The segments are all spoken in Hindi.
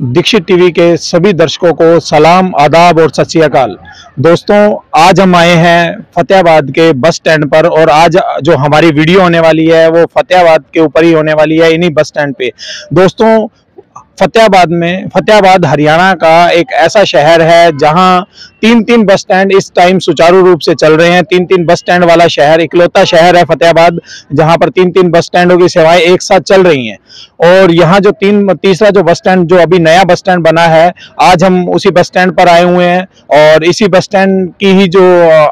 दीक्षित टीवी के सभी दर्शकों को सलाम, आदाब और सत श्री अकाल दोस्तों, आज हम आए हैं फतेहाबाद के बस स्टैंड पर और आज जो हमारी वीडियो होने वाली है, वो फतेहाबाद के ऊपर ही होने वाली है, इन्हीं बस स्टैंड पे। दोस्तों, फतेहाबाद में, फतेहाबाद हरियाणा का एक ऐसा शहर है जहाँ तीन तीन बस स्टैंड इस टाइम सुचारू रूप से चल रहे हैं। तीन तीन बस स्टैंड वाला शहर, इकलौता शहर है फतेहाबाद, जहाँ पर तीन तीन बस स्टैंडों की सेवाएँ एक साथ चल रही हैं। और यहाँ जो तीन, तीसरा जो बस स्टैंड जो अभी नया बस स्टैंड बना है, आज हम उसी बस स्टैंड पर आए हुए हैं और इसी बस स्टैंड की ही जो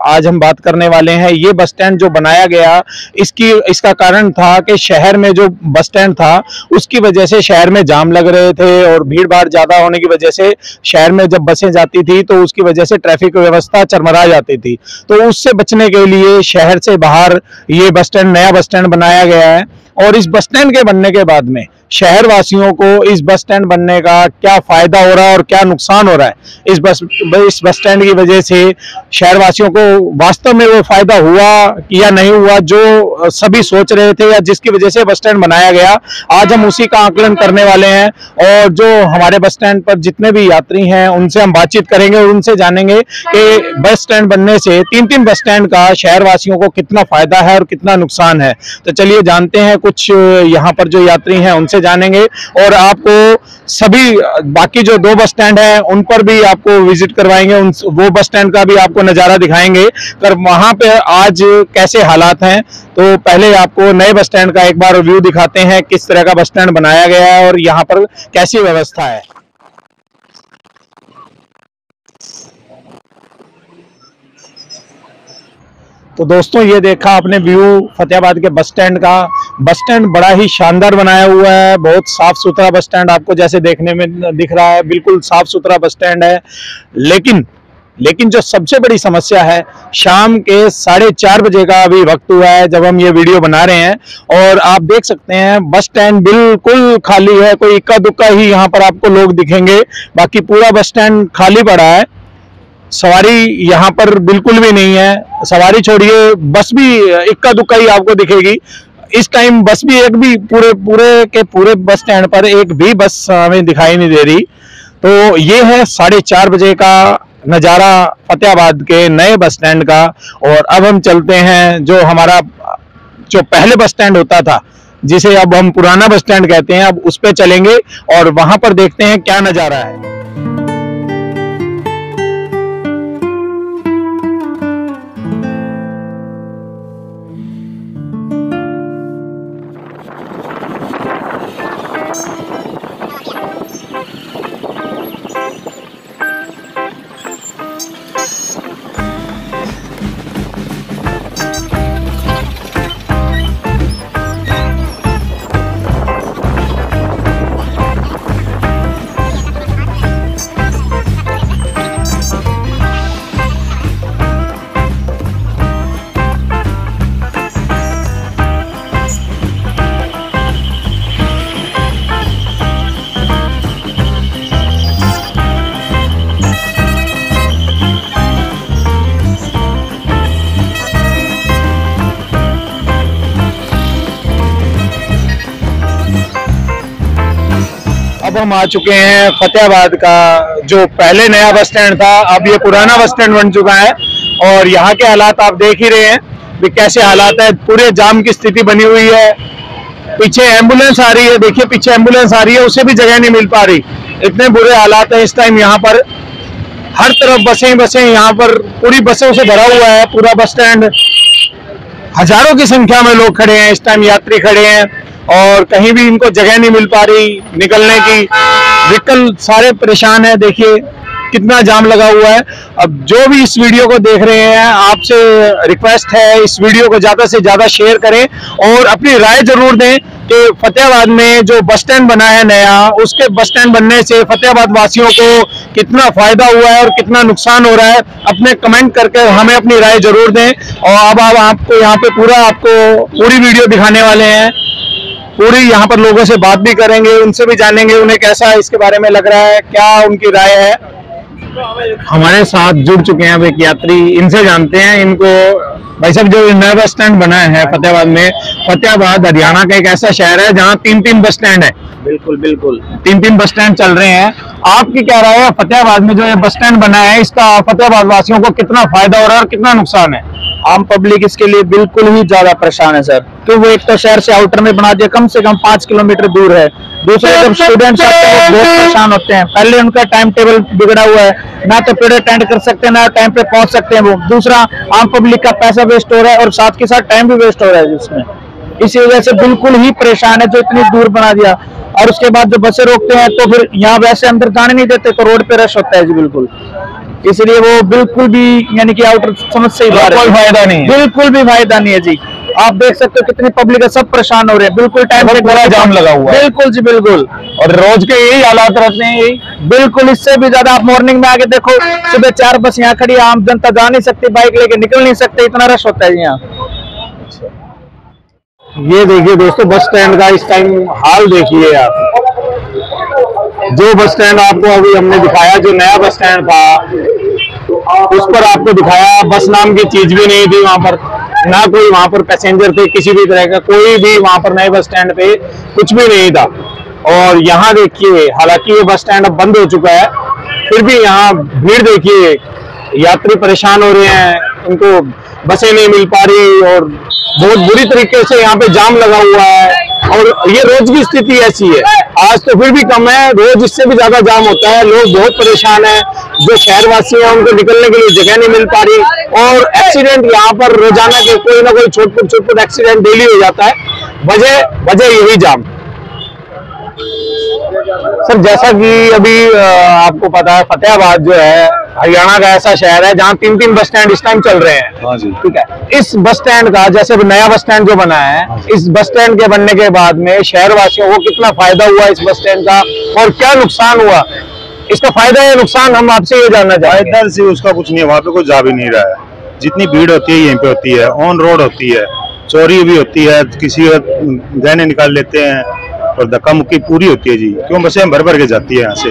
आज हम बात करने वाले हैं, ये बस स्टैंड जो बनाया गया, इसकी, इसका कारण था कि शहर में जो बस स्टैंड था, उसकी वजह से शहर में जाम लग रहे थे और भीड़ भाड़ ज़्यादा होने की वजह से शहर में जब बसें जाती थी तो उसकी वजह से ट्रैफ़िक व्यवस्था चरमरा जाती थी। तो उससे बचने के लिए शहर से बाहर ये बस स्टैंड नया बस स्टैंड बनाया गया है और इस बस स्टैंड के बनने के बाद में शहर वासियों को इस बस स्टैंड बनने का क्या फ़ायदा हो रहा है और क्या नुकसान हो रहा है? इस बस इस बस स्टैंड की वजह से शहर वासियों को वास्तव में वो फ़ायदा हुआ या नहीं हुआ, जो सभी सोच रहे थे या जिसकी वजह से बस स्टैंड बनाया गया, आज हम उसी का आकलन करने वाले हैं और जो हमारे बस स्टैंड पर जितने भी यात्री हैं, उनसे हम बातचीत करेंगे और उनसे जानेंगे कि बस स्टैंड बनने से तीन तीन बस स्टैंड का शहर वासियों को कितना फ़ायदा है और कितना नुकसान है। तो चलिए जानते हैं कुछ यहाँ पर जो यात्री हैं, उनसे जानेंगे और आपको सभी, बाकी जो दो बस स्टैंड है, उन पर भी आपको विज़िट करवाएँगे, उन वो बस स्टैंड का भी आपको नज़ारा दिखाएँगे। पर वहाँ पे आज कैसे हालात हैं तो पहले आपको नए बस स्टैंड का एक बार व्यू दिखाते हैं, किस तरह का बस स्टैंड बनाया गया है और यहाँ पर कैसी व्यवस्था है। तो दोस्तों, ये देखा आपने व्यू फतेहाबाद के बस स्टैंड का। बस स्टैंड बड़ा ही शानदार बनाया हुआ है। बहुत साफ़ सुथरा बस स्टैंड आपको जैसे देखने में दिख रहा है। बिल्कुल साफ़ सुथरा बस स्टैंड है। लेकिन लेकिन जो सबसे बड़ी समस्या है, शाम के साढ़े चार बजे का अभी वक्त हुआ है जब हम ये वीडियो बना रहे हैं। और आप देख सकते हैं, बस स्टैंड बिल्कुल खाली है। कोई इक्का दुक्का ही यहाँ पर आपको लोग दिखेंगे। बाकी पूरा बस स्टैंड खाली पड़ा है। सवारी यहाँ पर बिल्कुल भी नहीं है। सवारी छोड़िए, बस भी इक्का दुक्का ही आपको दिखेगी। इस टाइम बस भी एक भी पूरे पूरे के पूरे बस स्टैंड पर एक भी बस हमें दिखाई नहीं दे रही। तो ये है साढ़े चार बजे का नज़ारा फतेहाबाद के नए बस स्टैंड का। और अब हम चलते हैं जो हमारा, जो पहले बस स्टैंड होता था, जिसे अब हम पुराना बस स्टैंड कहते हैं। अब उस पर चलेंगे और वहाँ पर देखते हैं क्या नज़ारा है। हम आ चुके हैं फतेहाबाद का, जो पहले नया बस स्टैंड था, अब ये पुराना बस स्टैंड बन चुका है। और यहाँ के हालात आप देख ही रहे हैं कि कैसे हालात है। पूरे जाम की स्थिति बनी हुई है। पीछे एंबुलेंस आ रही है। देखिए, पीछे एंबुलेंस आ रही है, उसे भी जगह नहीं मिल पा रही। इतने बुरे हालात है इस टाइम यहाँ पर। हर तरफ़ बसें बसें, यहाँ पर पूरी बसों से भरा हुआ है, पूरा बस स्टैंड। हज़ारों की संख्या में लोग खड़े हैं, इस टाइम यात्री खड़े हैं। और कहीं भी इनको जगह नहीं मिल पा रही निकलने की। व्हीकल सारे परेशान है, देखिए कितना जाम लगा हुआ है। अब जो भी इस वीडियो को देख रहे हैं, आपसे रिक्वेस्ट है इस वीडियो को ज़्यादा से ज़्यादा शेयर करें और अपनी राय ज़रूर दें कि फतेहाबाद में जो बस स्टैंड बना है नया, उसके बस स्टैंड बनने से फतेहाबाद वासियों को कितना फ़ायदा हुआ है और कितना नुकसान हो रहा है, अपने कमेंट करके हमें अपनी राय ज़रूर दें। और अब आप आपको यहाँ पे पूरा, आपको पूरी वीडियो दिखाने वाले हैं। पूरी यहाँ पर लोगों से बात भी करेंगे उनसे भी जानेंगे उन्हें कैसा इसके बारे में लग रहा है क्या उनकी राय है। हमारे साथ जुड़ चुके हैं अब एक यात्री इनसे जानते हैं इनको भाई साहब जो नया बस स्टैंड बना है फतेहाबाद में फतेहाबाद हरियाणा का एक ऐसा शहर है जहाँ तीन तीन बस स्टैंड है। बिल्कुल बिल्कुल। तीन तीन बस स्टैंड चल रहे हैं। आपकी क्या राय है? फतेहाबाद में जो ये बस स्टैंड बना है इसका फतेहाबाद वासियों को कितना फ़ायदा हो रहा है और कितना नुकसान है? आम पब्लिक इसके लिए बिल्कुल ही ज़्यादा परेशान है सर। क्यों? वो एक तो शहर से आउटर में बना दिया कम से कम पाँच किलोमीटर दूर है। दूसरे जब स्टूडेंट्स आते हैं बहुत परेशान होते हैं। पहले उनका टाइम टेबल बिगड़ा हुआ है। ना तो पेड़ अटेंड कर सकते हैं ना टाइम पे पहुँच सकते हैं वो। दूसरा आम पब्लिक का पैसा वेस्ट हो रहा है और साथ के साथ टाइम भी वेस्ट हो रहा है इसमें। इसी वजह से बिल्कुल ही परेशान है जो इतनी दूर बना दिया। और उसके बाद जो बसें रोकते हैं तो फिर यहाँ वैसे अंदर जाने नहीं देते तो रोड पे रश होता है जी बिल्कुल। इसलिए वो बिल्कुल भी यानी कि आउटर समझ से ही बाहर कोई फ़ायदा नहीं बिल्कुल भी फ़ायदा नहीं है जी। आप देख सकते हो कितनी पब्लिक है सब परेशान हो रहे हैं। बिल्कुल टाइम पूरा जाम लगा हुआ है। बिल्कुल जी बिल्कुल। और रोज के यही हालात रहते हैं यही। बिल्कुल इससे भी ज़्यादा आप मॉर्निंग में आके देखो सुबह चार बस यहाँ खड़ी आम जनता जा नहीं सकती बाइक लेके निकल नहीं सकते इतना रश होता है यहाँ। ये देखिए दोस्तों बस स्टैंड का इस टाइम हाल देखिए आप। जो बस स्टैंड आपको अभी हमने दिखाया, जो नया बस स्टैंड था, उस पर आपको दिखाया, बस नाम की चीज़ भी नहीं थी वहाँ पर। ना कोई वहाँ पर पैसेंजर थे, किसी भी तरह का, कोई भी वहाँ पर नए बस स्टैंड पे कुछ भी नहीं था। और यहाँ देखिए, हालाँकि ये बस स्टैंड अब बंद हो चुका है, फिर भी यहाँ भीड़ देखिए, यात्री परेशान हो रहे हैं, उनको बसें नहीं मिल पा रही और बहुत बुरी तरीके से यहाँ पे जाम लगा हुआ है। और ये रोज की स्थिति ऐसी है। आज तो फिर भी कम है, रोज इससे भी ज़्यादा जाम होता है, लोग बहुत परेशान है। जो शहरवासी हैं, उनको निकलने के लिए जगह नहीं मिल पा रही। और एक्सीडेंट यहाँ पर रोज़ाना के कोई ना कोई छोटपुट छोटपुट एक्सीडेंट डेली हो जाता है। वजह वजह यही जाम। सर जैसा कि अभी आपको पता है फतेहाबाद जो है हरियाणा का ऐसा शहर है जहाँ तीन तीन बस स्टैंड इस टाइम चल रहे हैं। हाँ ठीक है? इस बस स्टैंड का जैसे नया बस स्टैंड जो बना है इस बस स्टैंड के बनने के बाद में शहर वासियों को कितना फ़ायदा हुआ इस बस स्टैंड का और क्या नुकसान हुआ? इसका फ़ायदा या नुकसान हम आपसे ये जानना चाहते फ़ायदा से उसका कुछ नहीं है वहाँ पे कोई जा भी नहीं रहा है। जितनी भीड़ होती है यहीं पे होती है। ऑन रोड होती है। चोरी भी होती है किसी गहने निकाल लेते हैं। और धक्का मुक्की पूरी होती है जी। क्यों? बसें भर भर के जाती है यहाँ से।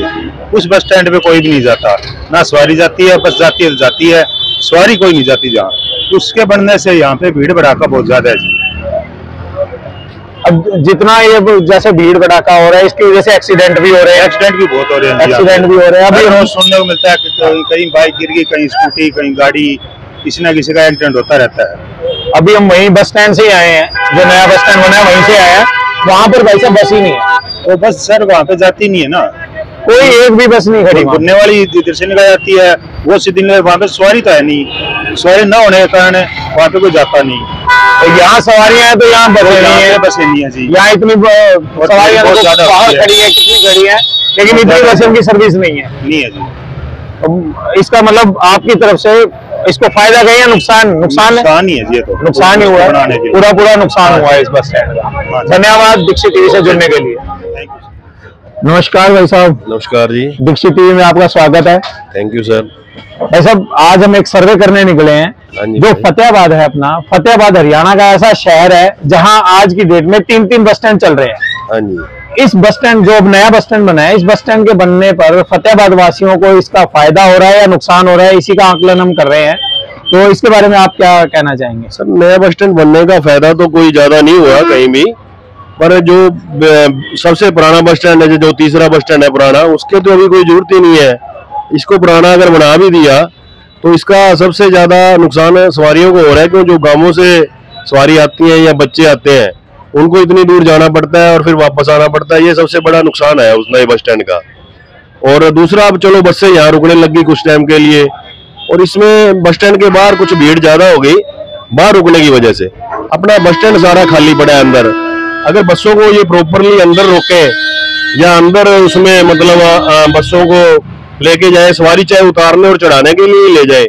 उस बस स्टैंड पे कोई भी नहीं जाता। ना सवारी जाती है बस जाती है तो जाती है। सवारी कोई नहीं जाती जहाँ। उसके बनने से यहाँ पे भीड़ भड़ाका बहुत ज़्यादा है जी। अब जितना ये जैसे भीड़ भड़ाका हो रहा है इसकी वजह से एक्सीडेंट भी हो रहे हैं। एक्सीडेंट भी बहुत हो रहे हैं। एक्सीडेंट भी हो रहे हैं। अभी रोज सुनने को मिलता है कि कहीं कहीं बाइक गिर गई कहीं स्कूटी कहीं गाड़ी किसी ना किसी का एक्सीडेंट होता रहता है। अभी हम वहीं बस स्टैंड से ही आए हैं। जो नया बस स्टैंड बना है वहीं से आए हैं। वहाँ पर भाई साहब बस ही नहीं है। तो बस सर वहाँ पे जाती नहीं है ना? कोई एक भी बस नहीं खड़ी घूमने वाली से निकल जाती है वो सीधी वहाँ पे सवारी तो है नहीं। सवारी न होने के कारण वहाँ पे कोई जाता नहीं। और यहाँ सवारियाँ हैं तो यहाँ बसें नहीं है। बसें नहीं है जी। यहाँ इतनी सवारियाँ तो बाहर खड़ी है कितनी खड़ी है लेकिन इतनी बसों की सर्विस नहीं है। नहीं है जी। इसका मतलब आपकी तरफ़ से इसको फ़ायदा गया या नुकसान? नुकसान है? नुकसान ही है ये तो। नुकसान ही हुआ है। पूरा पूरा नुकसान हुआ है इस बस स्टैंड का। हाँ धन्यवाद दीक्षित टीवी से जुड़ने के लिए। नमस्कार भाई साहब। नमस्कार जी। दीक्षित टीवी में आपका स्वागत है। थैंक यू सर भाई साहब आज हम एक सर्वे करने निकले हैं। हाँ जो फतेहाबाद है अपना फतेहाबाद हरियाणा का ऐसा शहर है जहाँ आज की डेट में तीन तीन बस स्टैंड चल रहे हैं। हाँ जी। इस बस स्टैंड जो अब नया बस स्टैंड बना है इस बस स्टैंड के बनने पर फतेहाबाद वासियों को इसका फ़ायदा हो रहा है या नुकसान हो रहा है इसी का आकलन हम कर रहे हैं। तो इसके बारे में आप क्या कहना चाहेंगे? सर नया बस स्टैंड बनने का फ़ायदा तो कोई ज़्यादा नहीं हुआ कहीं भी पर जो सबसे पुराना बस स्टैंड है जो तीसरा बस स्टैंड है पुराना उसके तो अभी कोई ज़रूरत ही नहीं है। इसको पुराना अगर बना भी दिया तो इसका सबसे ज़्यादा नुकसान सवारियों को हो रहा है क्यों जो गाँवों से सवारी आती है या बच्चे आते हैं उनको इतनी दूर जाना पड़ता है और फिर वापस आना पड़ता है, ये सबसे बड़ा नुकसान है उस नए बस स्टैंड का। और दूसरा, अब चलो बसें यहाँ रुकने लगी कुछ टाइम के लिए, और इसमें बस स्टैंड के बाहर कुछ भीड़ ज़्यादा हो गई, बाहर रुकने की वजह से। अपना बस स्टैंड सारा खाली पड़ा है अंदर। अगर बसों को ये प्रॉपरली अंदर रोके, या अंदर उसमें मतलब बसों को लेके जाए, सवारी चाहे उतारने और चढ़ाने के लिए ले जाए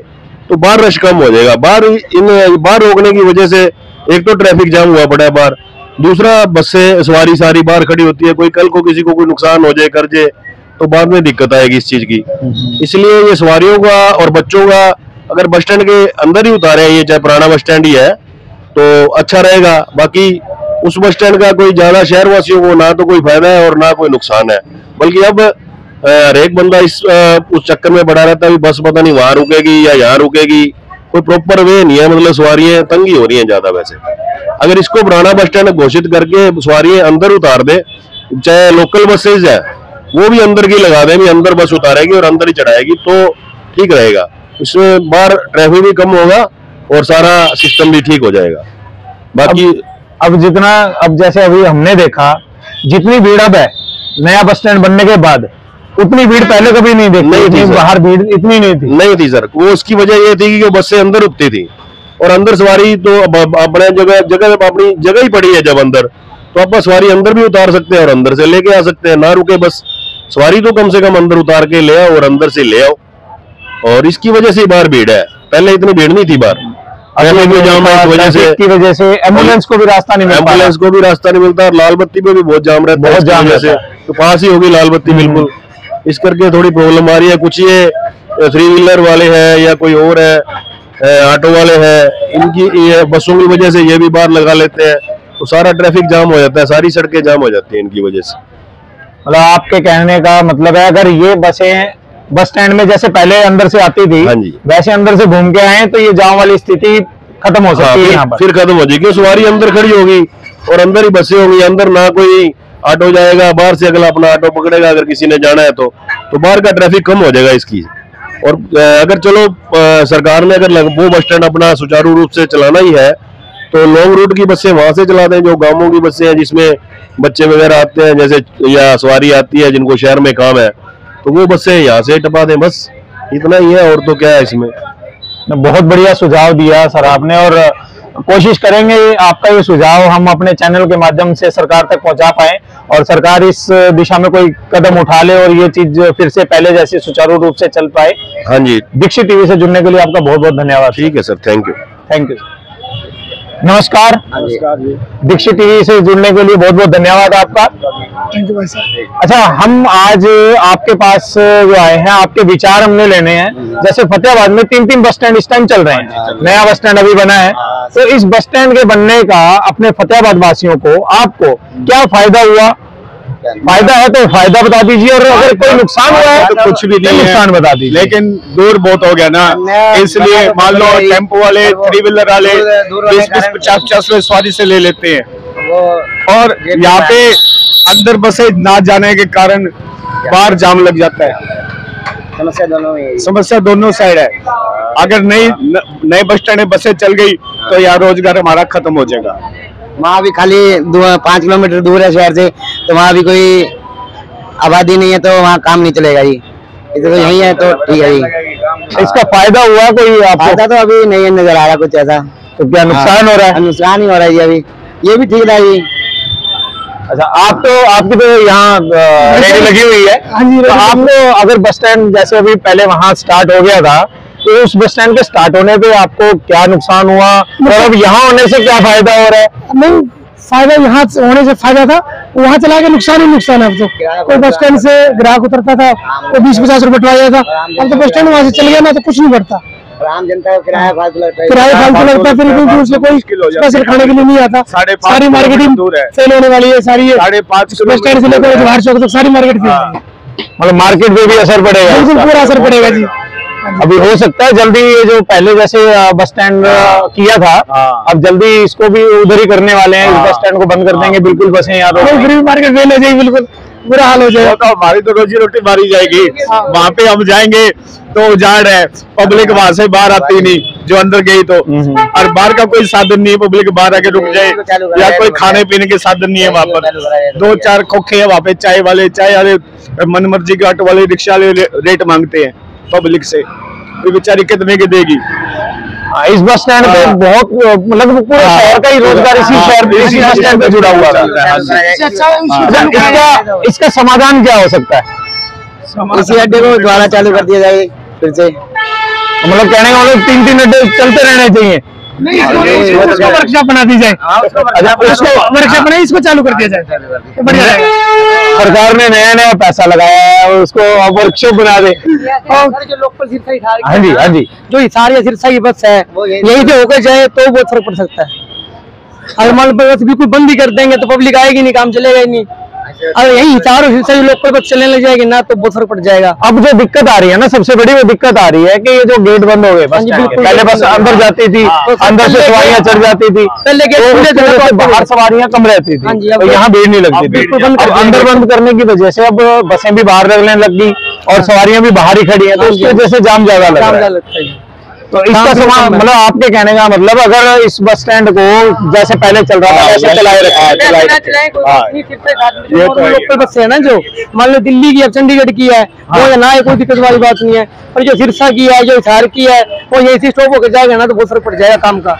तो बाहर रश कम हो जाएगा। बाहर इन, बाहर रोकने की वजह से एक तो ट्रैफ़िक जाम हुआ पड़ा है बाहर। दूसरा बसें सवारी सारी बाहर खड़ी होती है, कोई कल को किसी को कोई नुकसान हो जाए, कर जाए तो बाद में दिक्कत आएगी इस चीज़ की। इसलिए ये सवारियों का और बच्चों का अगर बस स्टैंड के अंदर ही उतारे, ये चाहे पुराना बस स्टैंड ही है तो अच्छा रहेगा। बाकी उस बस स्टैंड का कोई ज़्यादा शहर वासियों को ना तो कोई फ़ायदा है और ना कोई नुकसान है। बल्कि अब हर एक बंदा इस उस चक्कर में पड़ा रहता है बस पता नहीं वहाँ रुकेगी या यहाँ रुकेगी। कोई प्रॉपर वे नहीं है मतलब सवारियाँ तंगी हो रही हैं ज़्यादा वैसे। अगर इसको पुराना बस स्टैंड घोषित करके सवारियाँ अंदर उतार दे चाहे लोकल बसेज है वो भी अंदर की लगा दे भी अंदर बस उतारेगी और अंदर ही चढ़ाएगी तो ठीक रहेगा। इसमें बाहर ट्रैफ़िक भी कम होगा और सारा सिस्टम भी ठीक हो जाएगा। बाकी अब अब जितना अब जैसे अभी हमने देखा जितनी भीड़ अब है नया बस स्टैंड बनने के बाद उतनी भीड़ पहले कभी नहीं देखी नहीं थी बाहर भीड़ इतनी नहीं थी। नहीं थी सर। वो उसकी वजह ये थी कि वो बसें अंदर रुकती थी। और अंदर सवारी तो अपने जगह जगह अपनी जगह ही पड़ी है जब अंदर। तो आप सवारी अंदर भी उतार सकते हैं और अंदर से लेके आ सकते हैं। ना रुके बस। सवारी तो कम से कम अंदर उतार के ले आओ और अंदर से ले आओ। और इसकी वजह से बाहर भीड़ है। पहले इतनी भीड़ नहीं थी बाहर। ट्रैफ़िक भी जाम है वजह से की वजह से एंबुलेंस को भी रास्ता नहीं मिल पा एंबुलेंस को भी रास्ता नहीं मिलता। और लाल बत्ती पे भी बहुत जाम रहता है। बहुत जाम वजह से रहता हम्म। तो पास ही होगी लाल बत्ती बिल्कुल। इस करके थोड़ी प्रॉब्लम आ रही है। कुछ ये थ्री व्हीलर वाले हैं या कोई और है। ऑटो वाले हैं इनकी ये बसों की वजह से ये भी बाहर लगा लेते हैं। तो सारा ट्रैफ़िक जाम हो जाता है सारी सड़कें जाम हो जाती हैं इनकी वजह से। मतलब आपके कहने का मतलब है अगर ये बसें बस स्टैंड में जैसे पहले अंदर से आती थी हाँ जी। वैसे अंदर से घूम के आए तो ये जाम वाली स्थिति खत्म हो हाँ, सकती है फिर, फिर खत्म हो जाएगी सवारी अंदर खड़ी होगी और अंदर ही बसें होंगी अंदर ना कोई ऑटो जाएगा बाहर से अगला अपना ऑटो पकड़ेगा अगर किसी ने जाना है तो। तो बाहर का ट्रैफ़िक कम हो जाएगा इसकी। और अगर चलो सरकार ने अगर वो बस स्टैंड अपना सुचारू रूप से चलाना ही है तो लॉन्ग रूट की बसें वहाँ से चला दें, जो गाँवों की बसें हैं, जिसमें बच्चे वगैरह आते हैं, जैसे, या सवारी आती है, जिनको शहर में काम है तो वो बसें यहाँ से टपा दें, बस इतना ही है, और तो क्या है इसमें? बहुत बढ़िया सुझाव दिया सर आपने, और कोशिश करेंगे आपका ये सुझाव हम अपने चैनल के माध्यम से सरकार तक पहुँचा पाए। और सरकार इस दिशा में कोई कदम उठा ले और ये चीज़ फिर से पहले जैसे सुचारू रूप से चल पाए। हाँ जी। दीक्षित टीवी से जुड़ने के लिए आपका बहुत बहुत धन्यवाद ठीक है sir. Thank you thank you नमस्कार। दीक्षित टीवी से जुड़ने के लिए बहुत बहुत धन्यवाद आपका। थैंक यू भाई साहब। अच्छा हम आज आपके पास जो आए हैं आपके विचार हमने लेने हैं। जैसे फतेहाबाद में तीन तीन बस स्टैंड इस टाइम चल रहे हैं। नया बस स्टैंड अभी बना है। तो इस बस स्टैंड के बनने का अपने फतेहाबाद वासियों को आपको क्या फ़ायदा हुआ? फ़ायदा है तो फ़ायदा बता दीजिए और अगर कोई नुकसान हुआ है तो कुछ भी तो नहीं नुकसान बता दीजिए। लेकिन दूर बहुत हो गया ना। इसलिए मान लो टेंपो वाले थ्री व्हीलर वाले बीस बीस पचास पचास रुपए सवारी से ले लेते हैं। और यहाँ पे अंदर बसे ना जाने के कारण बाहर जाम लग जाता है। समस्या दोनों समस्या दोनों साइड है। अगर नई नए बस स्टैंड बसें चल गई तो यहाँ रोज़गार हमारा खत्म हो जाएगा। वहाँ भी खाली पाँच किलोमीटर दूर है शहर से तो वहाँ भी कोई आबादी नहीं है तो वहाँ काम नहीं चलेगा जी। इधर तो यही है तो ठीक है जी। इसका फ़ायदा हुआ कोई फ़ायदा तो अभी नहीं नज़र आ रहा कुछ ऐसा। तो क्या नुकसान हो रहा है? नुकसान ही हो रहा है जी अभी। ये भी ठीक रहा जी। अच्छा आप तो आपकी तो यहाँ रेडी लगी हुई है। हाँ तो आपको अगर बस स्टैंड जैसे अभी पहले वहाँ स्टार्ट हो गया था तो उस बस स्टैंड के स्टार्ट होने पे आपको क्या नुकसान हुआ? और अब यहाँ होने से क्या फ़ायदा हो रहा है? नहीं फ़ायदा यहाँ होने से फ़ायदा था वहाँ चला के नुकसान ही नुकसान है अब तो। कोई बस स्टैंड से ग्राहक उतरता था वो बीस पचास रुपए टवा जाता अब तो बस स्टैंड वहाँ से चल गया ना तो कुछ नहीं बढ़ता। आम जनता को किराया फालतू लगता है किराया फालतू लगता है फिर क्योंकि उससे कोई खाने के लिए नहीं आता। सारी मार्केटिंग दूर है। फेल होने वाली है सारी साढ़े पाँच बस स्टैंड से लेकर जवाहर चौक तक सारी मार्केट फेल मतलब मार्केट पे भी असर पड़ेगा बिल्कुल पूरा असर पड़ेगा जी। अभी हो सकता है जल्दी ये जो पहले जैसे बस स्टैंड किया था हाँ। अब जल्दी इसको भी उधर ही करने वाले हैं इस हाँ। बस स्टैंड को बंद कर देंगे बिल्कुल बसें यहाँ मार्केट फेल हो जाएगी बिल्कुल। बुरा हाल हो जाएगा तो हमारी तो रोजी रोटी मारी जाएगी। वहाँ पे हम जाएँगे तो उजाड़ है। पब्लिक वहाँ से बाहर आती नहीं जो अंदर गई तो। और बाहर का कोई साधन नहीं है पब्लिक बाहर आके रुक जाए। या कोई खाने पीने के साधन नहीं है वहाँ पर। दो चार खोखे है वहाँ पे चाय वाले चाय वाले मन मर्ज़ी के ऑटो वाले रिक्शा वाले रेट मांगते हैं। पब्लिक से। ये बेचारी कितने की देगी? आ, इस बस स्टैंड पे हाँ। बहुत मतलब पूरे शहर का ही रोज़गार इसी हाँ, शहर इसी बस स्टैंड पे जुड़ा हुआ था। अच्छा है इसको अच्छा चालू करें। इसका इसका समाधान क्या हो सकता है? इसी अड्डे को दोबारा चालू कर दिया जाए फिर से। मतलब कहने का मतलब तीन तीन अड्डे चलते रहने चाहिए। नहीं इसको इसको वर्कशॉप बना दी जाए। वर्कशॉप बनाई इसको चालू कर दिया जाए। तो बढ़िया सरकार ने नया नया पैसा लगाया है उसको वर्कशॉप बना दे। जो लोकल हाँ जी हाँ जी। जो सारी सिरसा की बस है यही से होकर जाए तो बहुत फ़र्क पड़ सकता है। अगर मान लो बस बिल्कुल बंद ही कर देंगे तो पब्लिक आएगी नहीं काम चलेगा ही नहीं। अब यही हिसार से लोकल बस चलने लग जाएगी ना तो बहुत फ़र्क पड़ जाएगा। अब जो दिक्कत आ रही है ना सबसे बड़ी वो दिक्कत आ रही है कि ये जो गेट बंद हो गए बस हाँ पहले बस अंदर जाती थी हाँ। अंदर से सवारियाँ चढ़ जाती थी पहले गेट तो बाहर सवारियाँ कम रहती हाँ थी तो यहाँ भीड़ नहीं लगती थी। अंदर बंद करने की वजह से अब बसें भी बाहर लगने लग गई और सवारियाँ भी बाहर ही खड़ी है तो हाँ उसकी वजह से जाम ज़्यादा लग रहा है। है। तो इसका समान है। मतलब आपके कहने का मतलब अगर इस बस स्टैंड को जैसे पहले चल रहा था वैसे चलाए रखा है चलाए रखे। हाँ, तो है। लोकल बस है ना जो? मान लो दिल्ली की है चंडीगढ़ की है वो है। ना कोई दिक्कत वाली बात नहीं है। पर जो सिरसा की है जो हिसार की है वो यही से स्टॉप होकर जाएगा ना तो बहुत फ़र्क पड़ जाएगा काम का।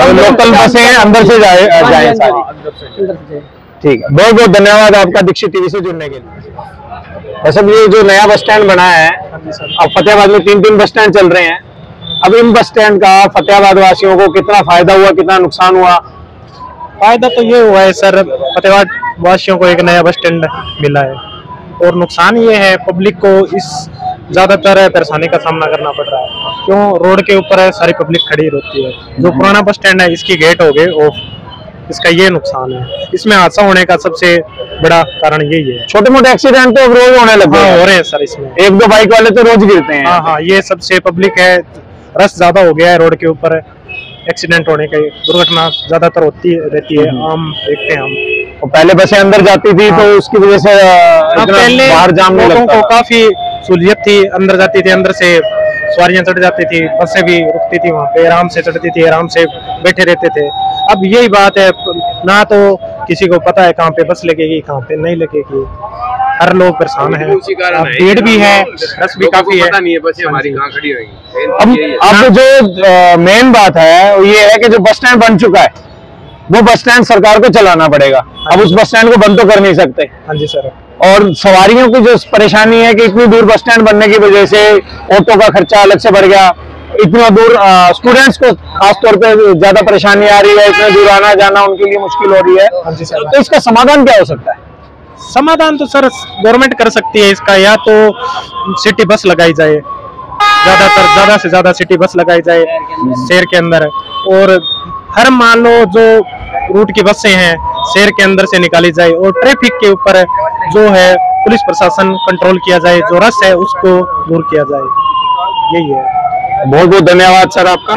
और लोकल बसें अंदर से जाए हाँ जाए हाँ सारी। अंदर से जाए। ठीक है। बहुत बहुत धन्यवाद आपका दीक्षित टीवी से जुड़ने के लिए। वैसे ये जो नया बस स्टैंड बना है अब फतेहाबाद में तीन तीन बस स्टैंड चल रहे हैं। अब इन बस स्टैंड का फतेहाबाद वासियों को कितना फ़ायदा हुआ कितना नुकसान हुआ? फ़ायदा तो ये हुआ है सर फतेहाबाद वासियों को एक नया बस स्टैंड मिला है। और नुकसान ये है पब्लिक को इस ज़्यादातर परेशानी का सामना करना पड़ रहा है। क्यों? रोड के ऊपर सारी पब्लिक खड़ी रहती है। जो पुराना बस स्टैंड है इसकी गेट हो गए ऑफ़ इसका ये नुकसान है। इसमें हादसा होने का सबसे बड़ा कारण यही है छोटे मोटे एक्सीडेंट तो रोज होने लगे हाँ हो रहे हैं सर इसमें। एक दो बाइक वाले तो रोज गिरते हैं। हाँ हाँ ये सबसे पब्लिक है रस ज़्यादा हो गया है रोड के ऊपर एक्सीडेंट होने की दुर्घटना ज़्यादातर होती रहती है आम देखते हैं हम। और पहले बसें अंदर जाती थी हाँ। तो उसकी वजह से हाँ, पहले बाहर जाम लोगों लगता को काफ़ी सहूलियत थी अंदर जाती थी अंदर से सवारियाँ चढ़ जाती थी बसें भी रुकती थी वहाँ पे आराम से चढ़ती थी आराम से बैठे रहते थे। अब यही बात है ना तो किसी को पता है कहाँ पे बस लगेगी कहाँ पे नहीं लगेगी। हर लोग परेशान है। भीड़ भी है रस भी काफ़ी है। नहीं है बस हमारी कहाँ खड़ी होगी। अब अब जो मेन बात है ये है कि जो बस स्टैंड बन चुका है वो बस स्टैंड सरकार को चलाना पड़ेगा। अब उस बस स्टैंड को बंद तो कर नहीं सकते। हाँ जी सर और सवारियों की जो परेशानी है कि इतनी दूर बस स्टैंड बनने की वजह से ऑटो का खर्चा अलग से बढ़ गया इतना दूर स्टूडेंट्स को खास तौर पे ज़्यादा परेशानी आ रही है इतना दूर आना जाना उनके लिए मुश्किल हो रही है। हाँ जी सर तो इसका समाधान क्या हो सकता है? समाधान तो सर गवर्नमेंट कर सकती है इसका, या तो सिटी बस लगाई जाए। ज़्यादातर, ज़्यादा से ज़्यादा सिटी बस लगाई जाए शहर के अंदर। और हर मान लो जो रूट की बसें हैं, शहर के अंदर से निकाली जाए और ट्रैफ़िक के ऊपर जो है पुलिस प्रशासन कंट्रोल किया जाए, जो रस है उसको दूर किया जाए। यही है। बहुत बहुत धन्यवाद सर आपका।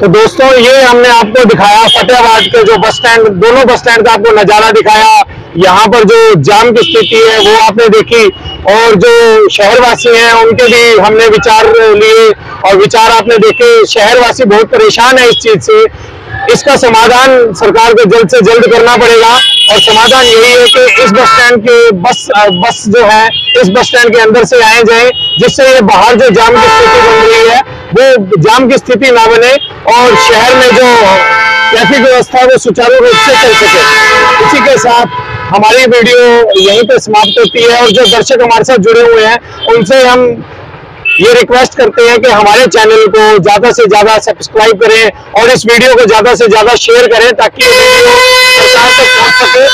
तो दोस्तों, ये हमने आपको दिखाया फतेहाबाद के जो बस स्टैंड दोनों बस स्टैंड का आपको नज़ारा दिखाया। यहाँ पर जो जाम की स्थिति है, वो आपने देखी। और जो शहरवासी हैं, उनके भी हमने विचार लिए और विचार आपने देखे। शहरवासी बहुत परेशान है इस चीज़ से इसका समाधान सरकार को जल्द से जल्द करना पड़ेगा और समाधान यही है कि इस बस स्टैंड के बस बस जो है, इस बस स्टैंड के अंदर से आए जाए, जिससे ये बाहर जो जाम की स्थिति बन रही है, वो जाम की स्थिति ना बने और शहर में जो ट्रैफ़िक व्यवस्था वो सुचारू रूप से चल सके। इसी के साथ हमारी वीडियो यहीं पे समाप्त होती है और जो दर्शक हमारे साथ जुड़े हुए हैं, उनसे हम ये रिक्वेस्ट करते हैं कि हमारे चैनल को ज़्यादा से ज़्यादा सब्सक्राइब करें और इस वीडियो को ज़्यादा से ज़्यादा शेयर करें ताकि तक पहुँच सके।